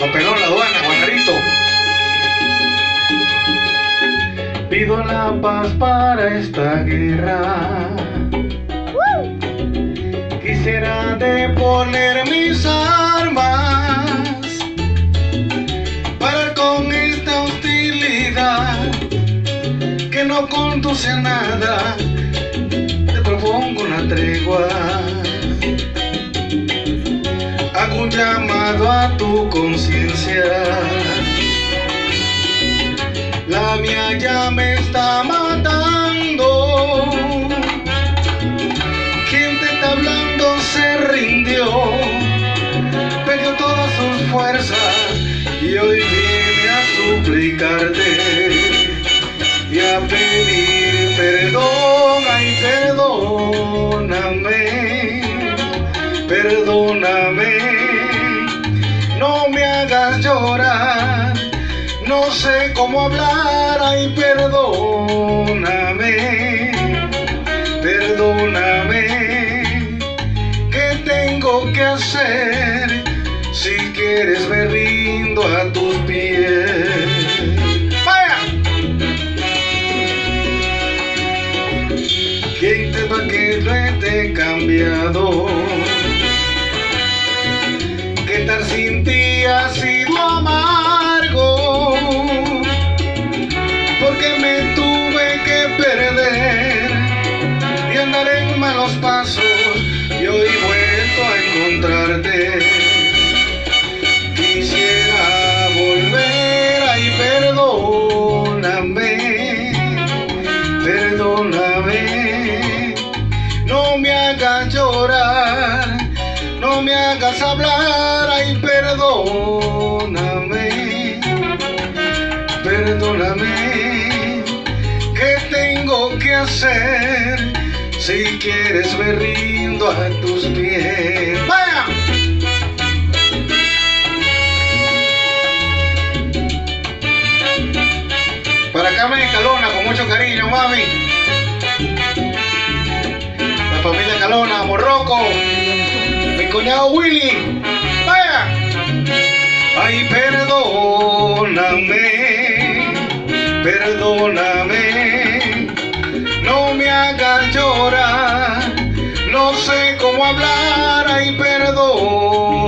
Papelón, la aduana, Juanarito. Pido la paz para esta guerra. Quisiera deponer mis armas para con esta hostilidad que no conduce a nada. Te propongo una tregua. Llamado a tu conciencia. La mía ya me está matando. Quien te está hablando se rindió, perdió todas sus fuerzas y hoy viene a suplicarte y a pedir perdón. Ay, perdóname, perdóname, no me hagas llorar. No sé cómo hablar, ay, perdóname, perdóname. ¿Qué tengo que hacer? Si quieres me rindo a tus pies. ¡Vaya! ¿Quién te va que no te he cambiado? ¿Qué tal sin ti ha sido amargo? Porque me tuve que perder y andar en malos pasos y hoy vuelto a encontrarte. Quisiera volver, ay, perdóname, perdóname, no me hagas llorar, no me hagas hablar, perdóname, perdóname, ¿qué tengo que hacer? Si quieres me rindo a tus pies. ¡Vaya! Para Carmen Calona, con mucho cariño, mami. La familia Calona, Morroco. Mi cuñado Willy. Ay, perdóname, perdóname, no me hagas llorar, no sé cómo hablar, ay, perdóname.